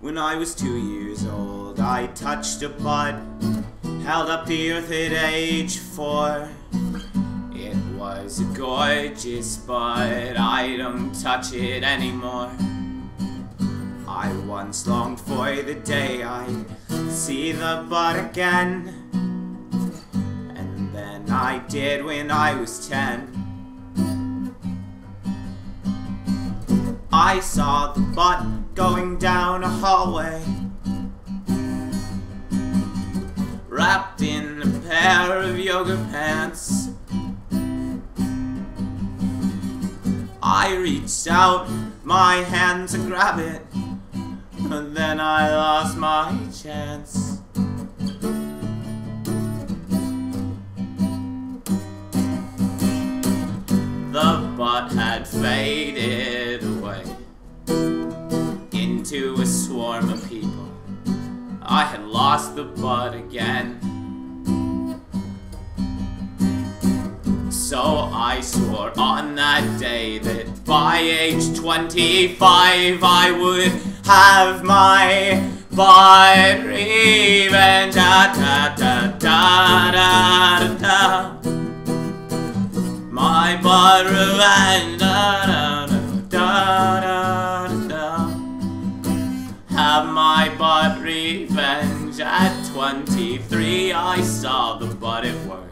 When I was two years old, I touched a bud, held up the earth at age four. It was a gorgeous bud, I don't touch it anymore. I once longed for the day I'd see the bud again. And then I did when I was ten. I saw the bud going down a hallway. Wrapped in a pair of yoga pants. I reached out my hand to grab it But then I lost my chance. The butt had faded I had lost the bud again. So I swore on that day that by age 25 I would have my bud revenge. Da, da, da, da, da, da, da. My bud revenge. Da, da, da, da, da, da. Have my bud revenge. At 23, I saw the bud at work.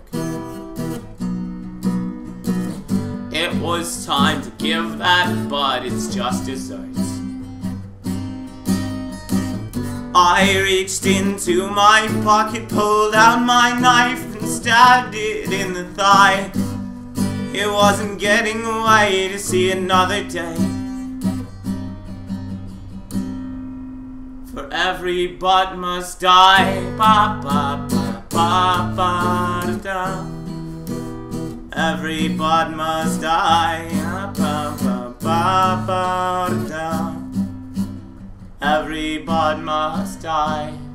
It was time to give that bud its just desserts. I reached into my pocket, pulled out my knife, and stabbed it in the thigh. It wasn't getting away to see another day. For every bud must die. Ba ba ba ba ba da da. Every bud must die. Ba ba ba ba da da. Every bud must die.